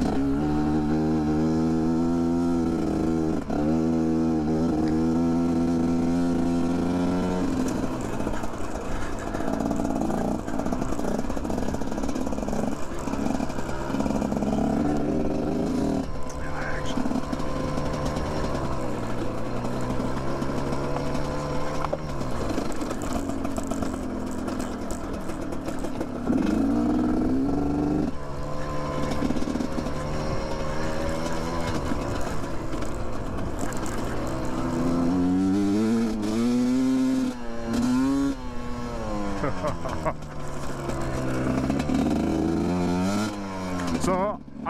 So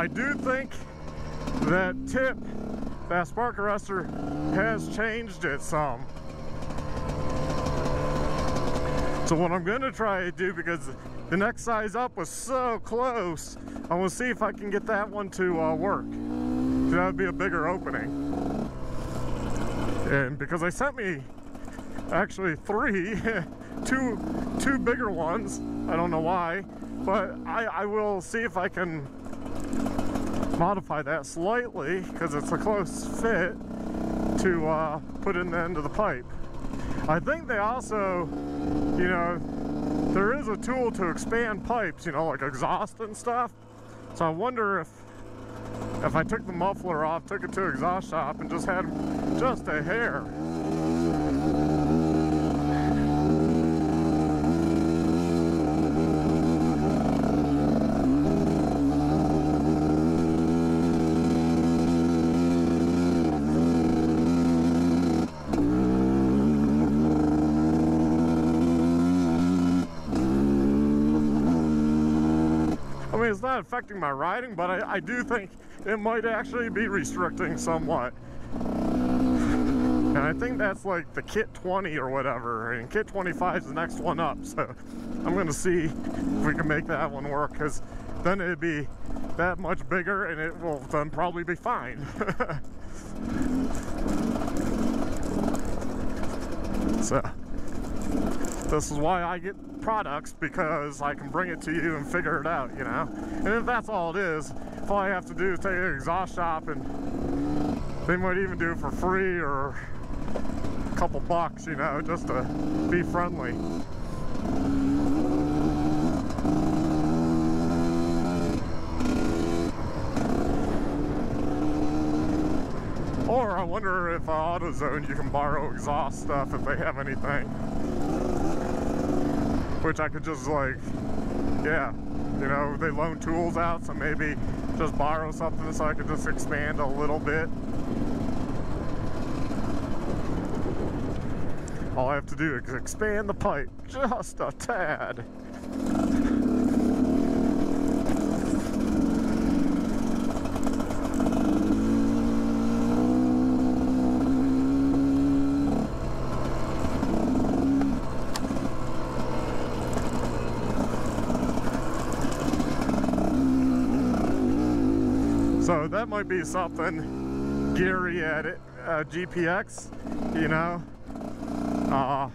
I do think that tip, that spark arrestor has changed it some. So what I'm gonna try to do, because the next size up was so close, I wanna see if I can get that one to uh, work. That would be a bigger opening. And because they sent me actually three, two, two bigger ones. I don't know why, but I, I will see if I can modify that slightly because it's a close fit to uh, put in the end of the pipe. I think they also, you know, there is a tool to expand pipes, you know, like exhaust and stuff. So I wonder if if I took the muffler off, took it to exhaust shop and just had just a hair. Mean, it's not affecting my riding, but I, I do think it might actually be restricting somewhat. And I think that's like the kit 20 or whatever, and kit 25 is the next one up. So I'm gonna see if we can make that one work, because then it'd be that much bigger, and it will then probably be fine. so this is why I get products because I can bring it to you and figure it out, you know? And if that's all it is, if all I have to do is take an exhaust shop and they might even do it for free or a couple bucks, you know, just to be friendly. Or I wonder if uh, AutoZone you can borrow exhaust stuff if they have anything which I could just like, yeah, you know, they loan tools out, so maybe just borrow something so I could just expand a little bit. All I have to do is expand the pipe just a tad. So that might be something Gary at uh, GPX, you know, uh,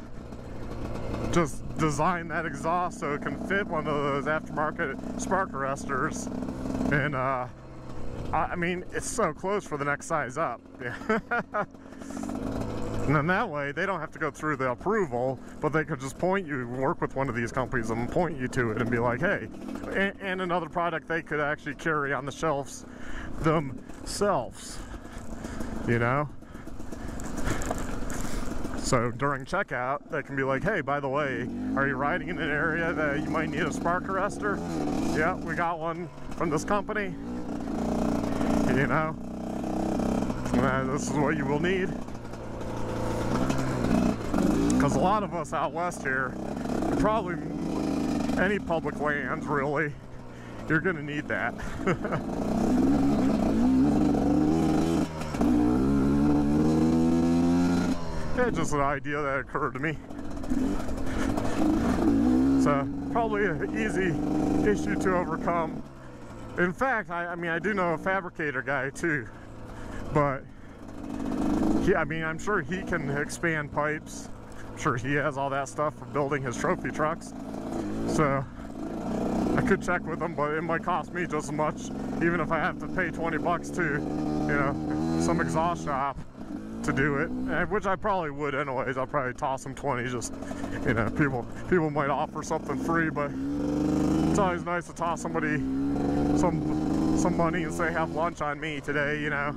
just design that exhaust so it can fit one of those aftermarket spark arresters. And uh, I, I mean, it's so close for the next size up. And then that way, they don't have to go through the approval, but they could just point you, work with one of these companies and point you to it and be like, hey, and, and another product they could actually carry on the shelves themselves, you know? So during checkout, they can be like, hey, by the way, are you riding in an area that you might need a spark arrestor? Yeah, we got one from this company. You know? Uh, this is what you will need. Because a lot of us out west here, probably any public lands really, you're going to need that. yeah, just an idea that occurred to me. So, uh, probably an easy issue to overcome. In fact, I, I mean, I do know a fabricator guy too, but he, I mean, I'm sure he can expand pipes. I'm sure he has all that stuff for building his trophy trucks. So I could check with him, but it might cost me just as much, even if I have to pay 20 bucks to, you know, some exhaust shop to do it, which I probably would anyways. I'll probably toss them 20 just, you know, people people might offer something free, but it's always nice to toss somebody some some money and say have lunch on me today, you know.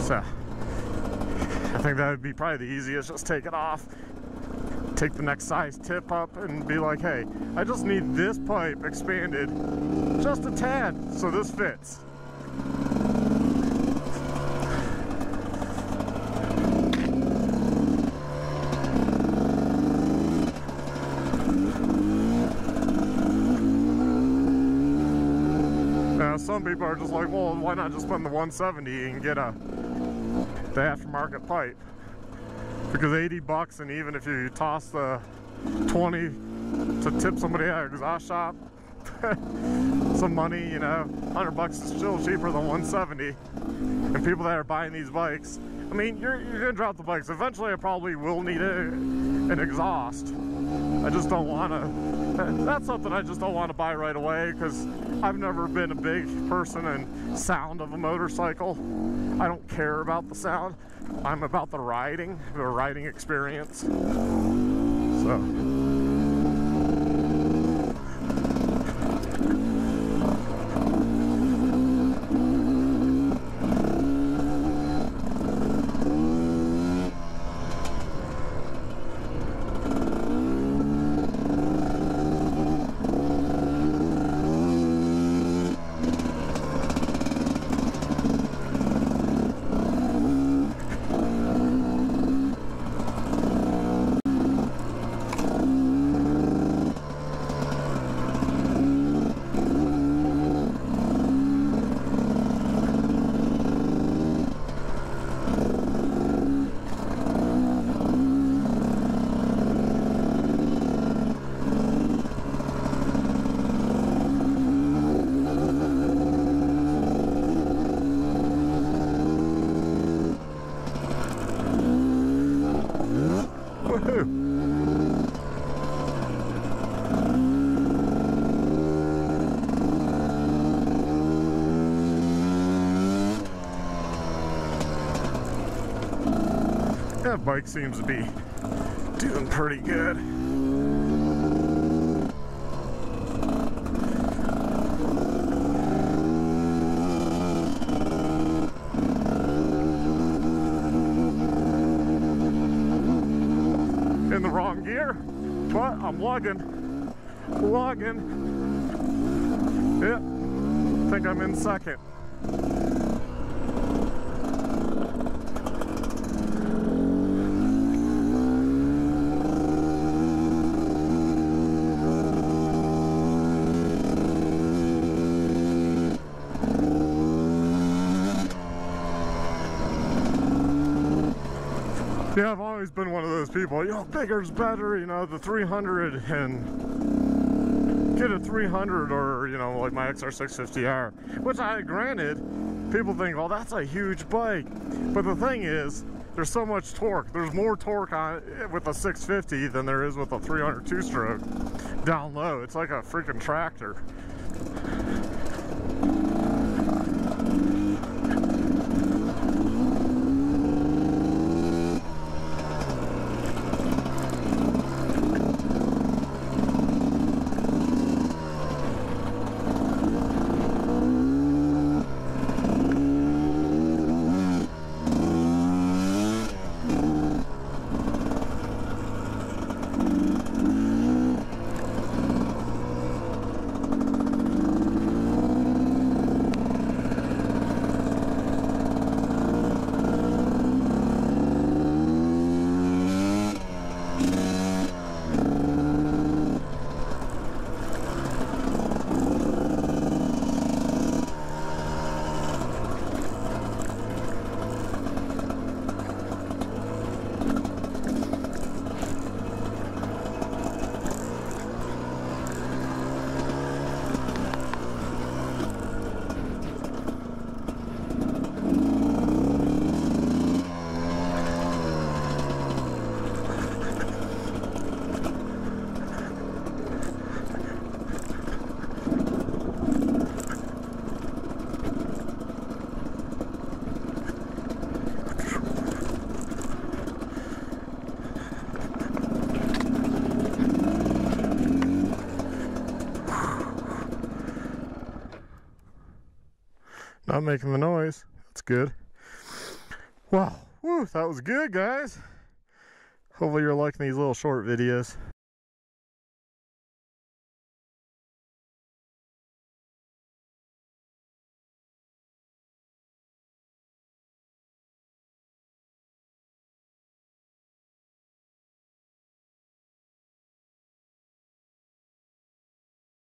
So I think that would be probably the easiest, just take it off. Take the next size tip up and be like, hey, I just need this pipe expanded just a tad so this fits. Some people are just like, well, why not just spend the 170 and get a the aftermarket pipe? Because 80 bucks, and even if you toss the 20 to tip somebody at an exhaust shop, some money, you know, 100 bucks is still cheaper than 170. And people that are buying these bikes, I mean, you're, you're gonna drop the bikes. Eventually, I probably will need a, an exhaust. I just don't want to. That's something I just don't want to buy right away because I've never been a big person in sound of a motorcycle. I don't care about the sound. I'm about the riding, the riding experience. So. That bike seems to be doing pretty good. In the wrong gear, I'm logging, lugging. Yep, think I'm in second. Yeah, I've always been one of those people, you know, bigger's better, you know, the 300 and get a 300 or, you know, like my XR650R, which I, granted, people think, well, that's a huge bike. But the thing is, there's so much torque. There's more torque on with a 650 than there is with a 300 two-stroke down low. It's like a freaking tractor. Not making the noise. That's good. Wow. Woo, that was good, guys. Hopefully you're liking these little short videos.